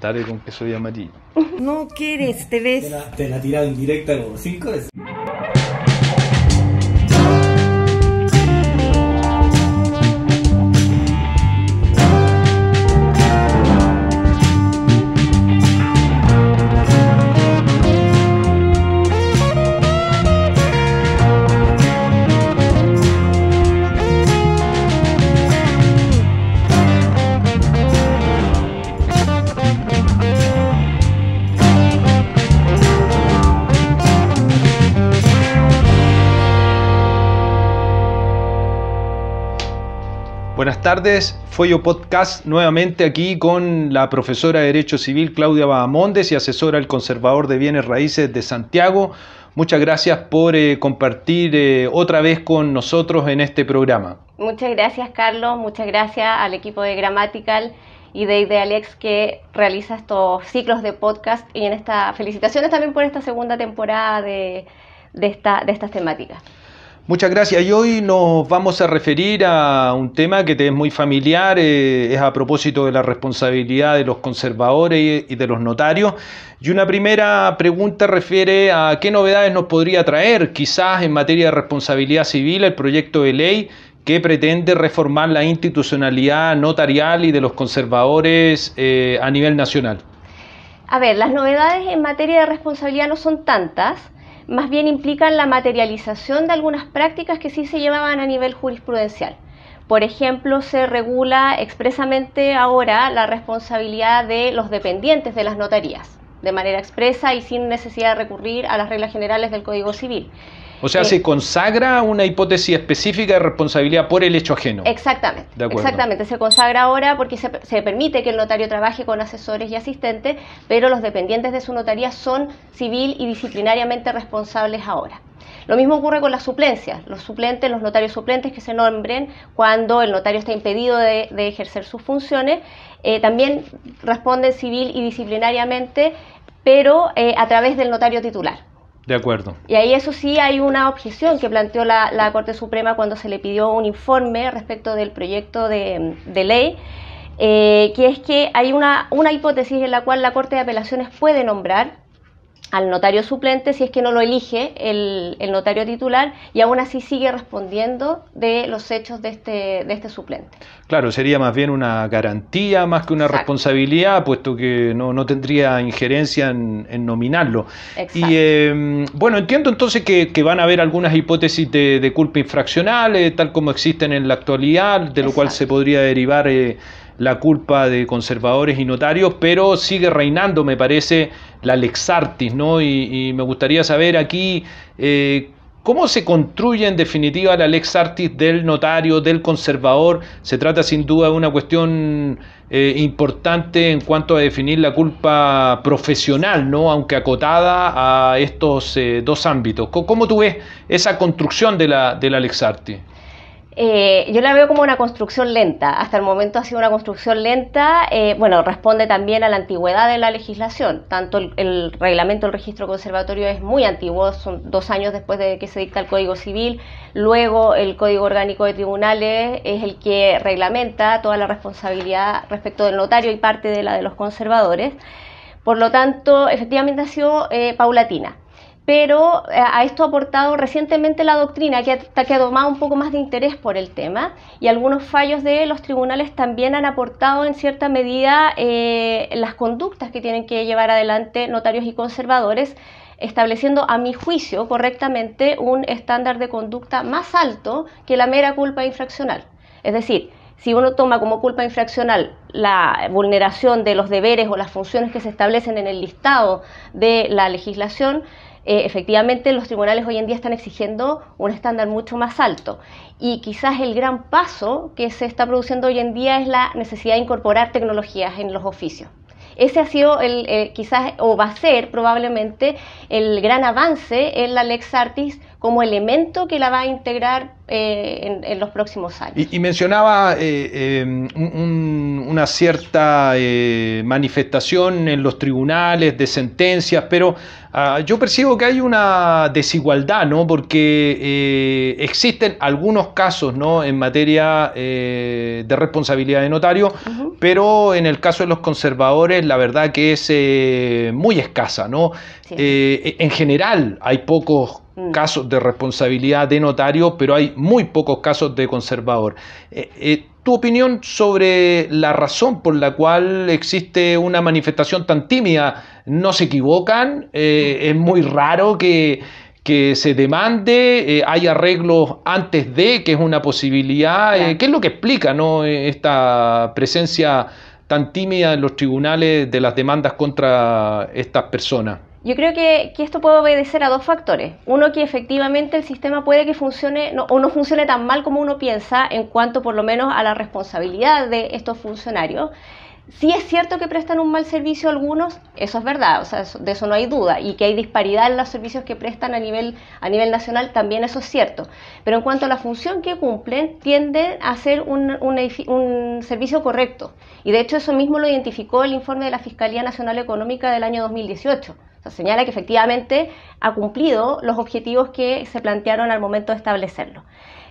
Dale con queso de amarillo. No quieres, te ves. Te la, te la tirado indirecta como cinco veces. Tardes, Follo Podcast nuevamente aquí con la profesora de Derecho Civil Claudia Bahamondes y asesora del conservador de bienes raíces de Santiago. Muchas gracias por eh, compartir eh, otra vez con nosotros en este programa. Muchas gracias Carlos, muchas gracias al equipo de Grammatical y de Idealex que realiza estos ciclos de podcast y en esta felicitaciones también por esta segunda temporada de, de, esta, de estas temáticas. Muchas gracias. Y hoy nos vamos a referir a un tema que te es muy familiar, eh, es a propósito de la responsabilidad de los conservadores y de los notarios. Y una primera pregunta refiere a qué novedades nos podría traer, quizás en materia de responsabilidad civil, el proyecto de ley que pretende reformar la institucionalidad notarial y de los conservadores eh, a nivel nacional. A ver, las novedades en materia de responsabilidad no son tantas más bien implican la materialización de algunas prácticas que sí se llevaban a nivel jurisprudencial. Por ejemplo, se regula expresamente ahora la responsabilidad de los dependientes de las notarías, de manera expresa y sin necesidad de recurrir a las reglas generales del Código Civil. O sea, se consagra una hipótesis específica de responsabilidad por el hecho ajeno. Exactamente. exactamente. Se consagra ahora porque se, se, permite que el notario trabaje con asesores y asistentes, pero los dependientes de su notaría son civil y disciplinariamente responsables ahora. Lo mismo ocurre con las suplencias. Los suplentes, los notarios suplentes que se nombren cuando el notario está impedido de, de ejercer sus funciones, eh, también responden civil y disciplinariamente, pero eh, a través del notario titular. De acuerdo. Y ahí eso sí hay una objeción que planteó la, Corte Suprema cuando se le pidió un informe respecto del proyecto de, de ley, eh, que es que hay una, una hipótesis en la cual la Corte de Apelaciones puede nombrar al notario suplente si es que no lo elige el, el, notario titular y aún así sigue respondiendo de los hechos de este, de este suplente. Claro, sería más bien una garantía más que una Exacto. responsabilidad, puesto que no, no tendría injerencia en, en nominarlo. Exacto. Y eh, bueno, entiendo entonces que, que, van a haber algunas hipótesis de, de culpa infraccional, eh, tal como existen en la actualidad, de lo Exacto. cual se podría derivar... Eh, la culpa de conservadores y notarios, pero sigue reinando, me parece, la lex artis, ¿no? Y, me gustaría saber aquí eh, cómo se construye en definitiva la lex artis del notario, del conservador. Se trata sin duda de una cuestión eh, importante en cuanto a definir la culpa profesional, ¿no? Aunque acotada a estos eh, dos ámbitos. ¿Cómo tú ves esa construcción de la, de la lex artis? Eh, yo la veo como una construcción lenta. Hasta el momento ha sido una construcción lenta. Eh, bueno, responde también a la antigüedad de la legislación. Tanto el, reglamento del registro conservatorio es muy antiguo, son dos años después de que se dicta el Código Civil. Luego el Código Orgánico de Tribunales es el que reglamenta toda la responsabilidad respecto del notario y parte de la de los conservadores. Por lo tanto, efectivamente ha sido eh, paulatina pero eh, a esto ha aportado recientemente la doctrina que ha, que ha, tomado un poco más de interés por el tema y algunos fallos de los tribunales también han aportado en cierta medida eh, las conductas que tienen que llevar adelante notarios y conservadores estableciendo a mi juicio correctamente un estándar de conducta más alto que la mera culpa infraccional. Es decir, si uno toma como culpa infraccional la vulneración de los deberes o las funciones que se establecen en el listado de la legislación, eh, efectivamente los tribunales hoy en día están exigiendo un estándar mucho más alto. Y quizás el gran paso que se está produciendo hoy en día es la necesidad de incorporar tecnologías en los oficios. Ese ha sido el, eh, quizás, o va a ser probablemente, el gran avance en la Lex Artis como elemento que la va a integrar eh, en, los próximos años. Y, mencionaba una cierta manifestación en los tribunales de sentencias, pero ah, yo percibo que hay una desigualdad, ¿no? Porque existen algunos casos, ¿no? En materia de responsabilidad de notario, pero en el caso de los conservadores, la verdad que es muy escasa, ¿no? en general hay pocos Mm. casos de responsabilidad de notario, pero hay muy pocos casos de conservador. Eh, eh, ¿Tu opinión sobre la razón por la cual existe una manifestación tan tímida? ¿No se equivocan? Eh, ¿Es muy raro que, se demande? ¿Hay arreglos antes de, que es una posibilidad? ¿Qué es lo que explica ¿no? esta presencia tan tímida en los tribunales de las demandas contra estas personas? Yo creo que, esto puede obedecer a dos factores. Uno, que efectivamente el sistema puede que funcione o no funcione tan mal como uno piensa en cuanto por lo menos a la responsabilidad de estos funcionarios. Sí es cierto que prestan un mal servicio algunos, eso es verdad, o sea, de eso no hay duda, y que hay disparidad en los servicios que prestan a nivel, a nivel nacional, también eso es cierto. Pero en cuanto a la función que cumplen, tienden a ser un, un servicio correcto. Y de hecho eso mismo lo identificó el informe de la Fiscalía Nacional Económica del año 2018 señala que efectivamente ha cumplido los objetivos que se plantearon al momento de establecerlo.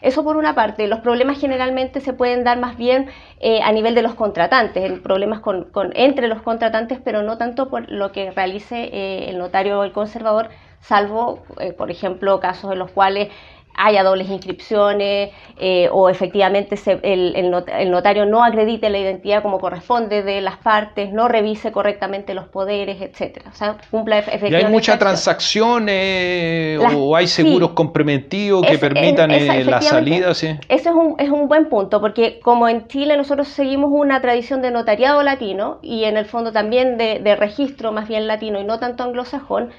Eso por una parte, los problemas generalmente se pueden dar más bien eh, a nivel de los contratantes, problemas con, entre los contratantes, pero no tanto por lo que realice eh, el notario o el conservador, salvo, eh, por ejemplo, casos en los cuales haya dobles inscripciones eh, o efectivamente el, notario no acredite la identidad como corresponde de las partes, no revise correctamente los poderes, etcétera. O sea, cumpla efectivamente. ¿Y hay muchas transacciones o hay seguros complementarios que permitan eh, la salida? Eso es un, es un buen punto, porque como en Chile nosotros seguimos una tradición de notariado latino y en el fondo también de, de registro más bien latino y no tanto anglosajón,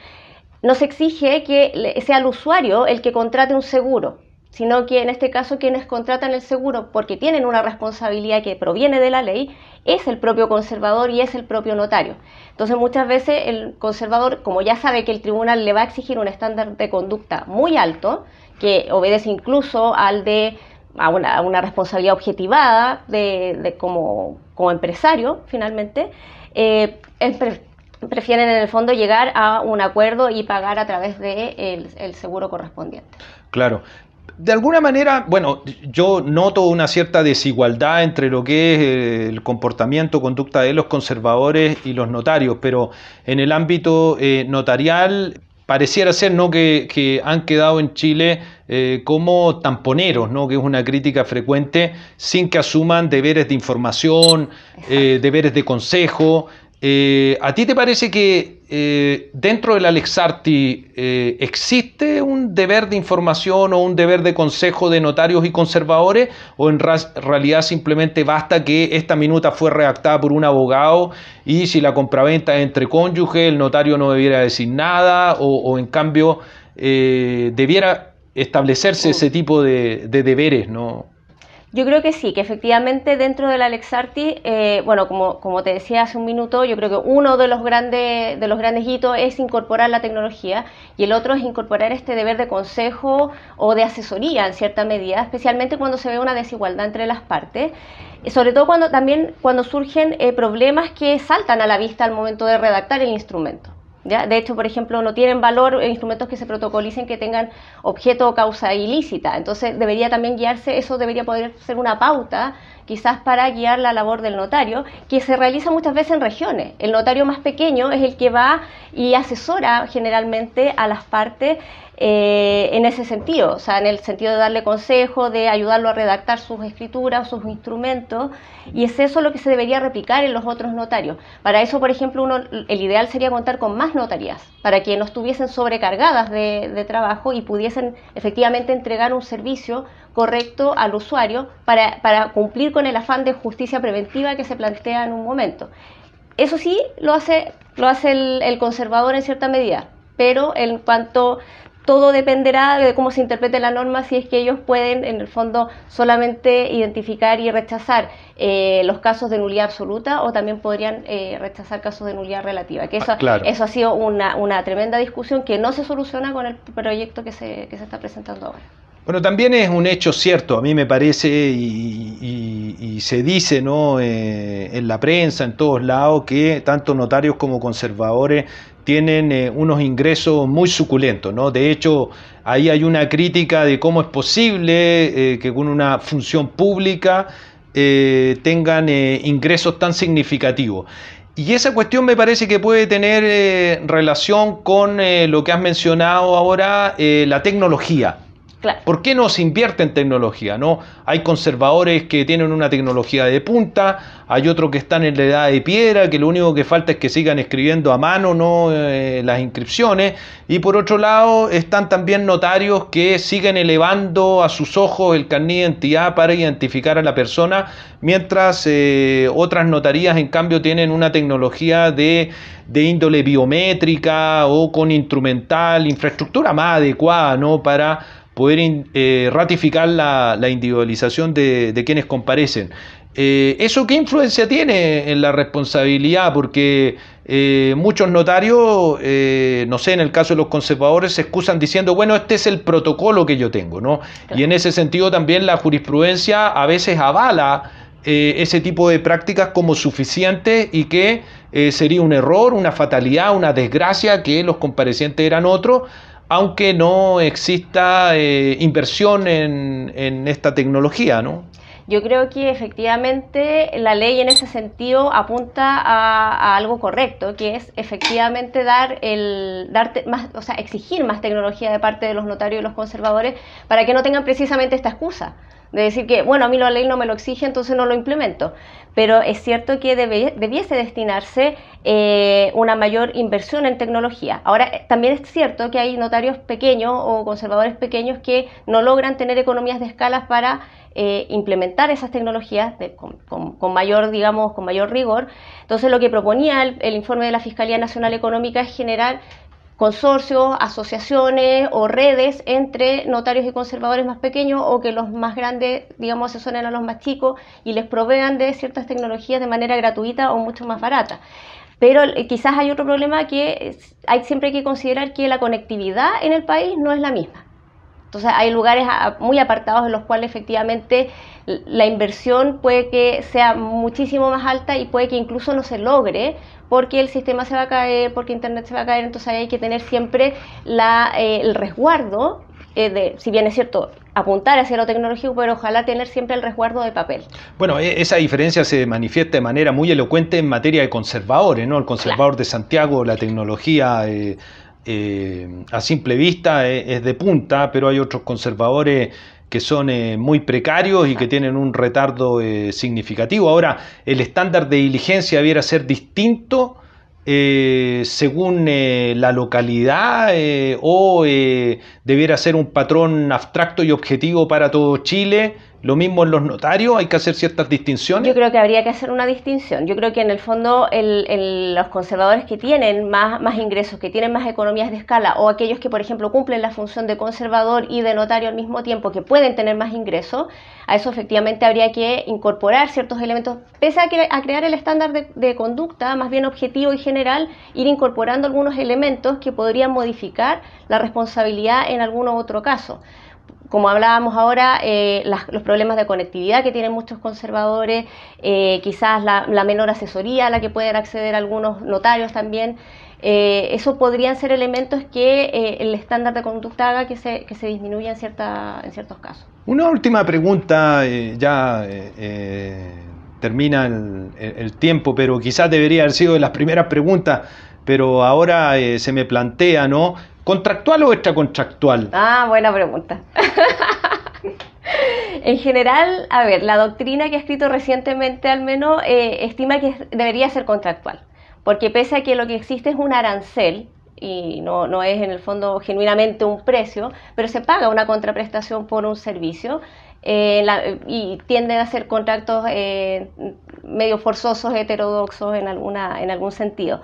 no se exige que sea el usuario el que contrate un seguro, sino que en este caso quienes contratan el seguro porque tienen una responsabilidad que proviene de la ley es el propio conservador y es el propio notario. Entonces muchas veces el conservador, como ya sabe que el tribunal le va a exigir un estándar de conducta muy alto, que obedece incluso al de a una, responsabilidad objetivada de, como, empresario finalmente, eh, prefieren en el fondo llegar a un acuerdo y pagar a través del de el seguro correspondiente. Claro. De alguna manera, bueno, yo noto una cierta desigualdad entre lo que es eh, el comportamiento, conducta de los conservadores y los notarios, pero en el ámbito eh, notarial pareciera ser ¿no? que, han quedado en Chile eh, como tamponeros, ¿no? que es una crítica frecuente, sin que asuman deberes de información, deberes de consejo. Eh, ¿A ti te parece que eh, dentro del Alexarti eh, existe un deber de información o un deber de consejo de notarios y conservadores? ¿O en realidad simplemente basta que esta minuta fue redactada por un abogado y si la compraventa es entre cónyuges, el notario no debiera decir nada? ¿O, en cambio debiera establecerse ese tipo de, de deberes? ¿no? Yo creo que sí, que efectivamente dentro del Alexarti, eh, bueno, como, como, te decía hace un minuto, yo creo que uno de los, grandes, de los grandes hitos es incorporar la tecnología y el otro es incorporar este deber de consejo o de asesoría en cierta medida, especialmente cuando se ve una desigualdad entre las partes, sobre todo cuando también cuando surgen eh, problemas que saltan a la vista al momento de redactar el instrumento. De hecho, por ejemplo, no tienen valor instrumentos que se protocolicen que tengan objeto o causa ilícita. Entonces, debería también guiarse, eso debería poder ser una pauta quizás para guiar la labor del notario, que se realiza muchas veces en regiones. El notario más pequeño es el que va y asesora generalmente a las partes eh, en ese sentido, o sea, en el sentido de darle consejo, de ayudarlo a redactar sus escrituras, sus instrumentos, y es eso lo que se debería replicar en los otros notarios. Para eso, por ejemplo, uno, el ideal sería contar con más notarías, para que no estuviesen sobrecargadas de, de trabajo y pudiesen efectivamente entregar un servicio correcto al usuario para, para cumplir con el afán de justicia preventiva que se plantea en un momento. Eso sí lo hace, lo hace el, el conservador en cierta medida, pero en cuanto todo dependerá de cómo se interprete la norma, si es que ellos pueden, en el fondo, solamente identificar y rechazar eh, los casos de nulidad absoluta o también podrían eh, rechazar casos de nulidad relativa. Que eso, ah, eso ha sido una, una, tremenda discusión que no se soluciona con el proyecto que se, que se está presentando ahora. Bueno, también es un hecho cierto, a mí me parece, y, se dice ¿no? Eh, en la prensa, en todos lados, que tanto notarios como conservadores tienen eh, unos ingresos muy suculentos. ¿no? De hecho, ahí hay una crítica de cómo es posible eh, que con una función pública tengan ingresos tan significativos. Y esa cuestión me parece que puede tener relación con lo que has mencionado ahora, la tecnología. ¿Por qué no se invierte en tecnología? ¿no? Hay conservadores que tienen una tecnología de punta, hay otros que están en la edad de piedra, que lo único que falta es que sigan escribiendo a mano ¿no? Eh, las inscripciones. Y por otro lado están también notarios que siguen elevando a sus ojos el carnet de identidad para identificar a la persona, mientras eh, otras notarías en cambio tienen una tecnología de, de índole biométrica o con instrumental, infraestructura más adecuada ¿no? para poder eh, ratificar la, individualización de, quienes comparecen. Eh, ¿Eso qué influencia tiene en la responsabilidad? Porque eh, muchos notarios, no sé, en el caso de los conservadores, se excusan diciendo, bueno, este es el protocolo que yo tengo, ¿no? Y en ese sentido también la jurisprudencia a veces avala ese tipo de prácticas como suficiente y que sería un error, una fatalidad, una desgracia que los comparecientes eran otros aunque no exista eh, inversión en, esta tecnología, ¿no? Yo creo que efectivamente la ley en ese sentido apunta a, algo correcto, que es efectivamente dar el darte más, o sea, exigir más tecnología de parte de los notarios y los conservadores para que no tengan precisamente esta excusa de decir que, bueno, a mí la ley no me lo exige, entonces no lo implemento. Pero es cierto que debiese destinarse eh, una mayor inversión en tecnología. Ahora, eh, también es cierto que hay notarios pequeños o conservadores pequeños que no logran tener economías de escala para eh, implementar esas tecnologías con, mayor, digamos, con mayor rigor. Entonces, lo que proponía el informe de la Fiscalía Nacional Económica es generar consorcios, asociaciones o redes entre notarios y conservadores más pequeños o que los más grandes, digamos, asesoren a los más chicos y les provean de ciertas tecnologías de manera gratuita o mucho más barata. Pero eh, quizás hay otro problema que hay siempre que considerar que la conectividad en el país no es la misma. Entonces hay lugares muy apartados en los cuales efectivamente la inversión puede que sea muchísimo más alta y puede que incluso no se logre porque el sistema se va a caer, porque Internet se va a caer, entonces hay que tener siempre eh, el resguardo eh, de, si bien es cierto, apuntar hacia lo tecnológico, pero ojalá tener siempre el resguardo de papel. Bueno, e, esa diferencia se manifiesta de manera muy elocuente en materia de conservadores, ¿no? El conservador de Santiago, la tecnología eh, a simple vista es de punta, pero hay otros conservadores que son eh, muy precarios y que tienen un retardo eh, significativo. Ahora, el estándar de diligencia debiera ser distinto eh, según la localidad o debiera ser un patrón abstracto y objetivo para todo Chile lo mismo en los notarios, hay que hacer ciertas distinciones. Yo creo que habría que hacer una distinción. Yo creo que en el fondo los conservadores que tienen más, más ingresos, que tienen más economías de escala, o aquellos que, por ejemplo, cumplen la función de conservador y de notario al mismo tiempo, que pueden tener más ingresos, a eso efectivamente habría que incorporar ciertos elementos, pese a, a crear el estándar de, de conducta, más bien objetivo y general, ir incorporando algunos elementos que podrían modificar la responsabilidad en algún otro caso como hablábamos ahora, eh, los problemas de conectividad que tienen muchos conservadores, eh, quizás la, menor asesoría a la que pueden acceder algunos notarios también, eh, eso podrían ser elementos que el estándar de conducta haga que se, que se disminuya en, cierta, en ciertos casos. Una última pregunta, ya termina el, tiempo, pero quizás debería haber sido de las primeras preguntas, pero ahora se me plantea, ¿no? ¿Contractual o extracontractual? Ah, buena pregunta. en general, a ver, la doctrina que ha escrito recientemente al menos eh, estima que debería ser contractual, porque pese a que lo que existe es un arancel, y no, no, es en el fondo genuinamente un precio, pero se paga una contraprestación por un servicio eh, y tienden a ser contratos eh, medio forzosos, heterodoxos en, alguna, en algún sentido.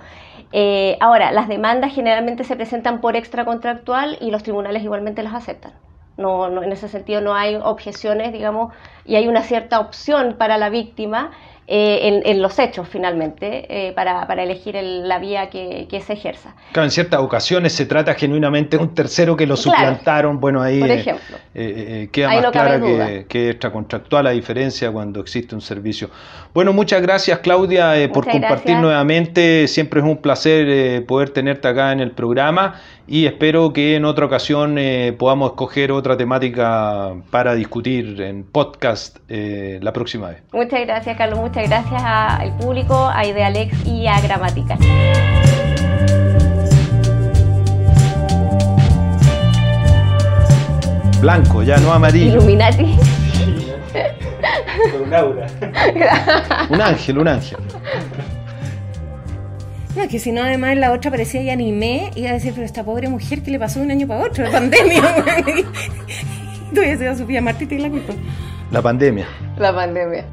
Eh, ahora, las demandas generalmente se presentan por extracontractual y los tribunales igualmente las aceptan. No, en ese sentido no hay objeciones, digamos, y hay una cierta opción para la víctima eh, en, los hechos finalmente eh, para, elegir la vía que, se ejerza. Claro, en ciertas ocasiones se trata genuinamente de un tercero que lo suplantaron, bueno, ahí Por ejemplo, queda más clara que, que, extracontractual la diferencia cuando existe un servicio. Bueno, muchas gracias Claudia por compartir nuevamente, siempre es un placer poder tenerte acá en el programa y espero que en otra ocasión podamos escoger otra temática para discutir en podcast la próxima vez. Muchas gracias Carlos, muchas gracias al público, a Idealex y a Gramática. Blanco, ya no amarillo. Illuminati. Con un aura. un ángel, un ángel. No, que si no, además la otra parecía y anime, iba a decir, pero esta pobre mujer que le pasó de un año para otro, la pandemia. Todavía se Sofía Martí y la culpa. La pandemia. La pandemia.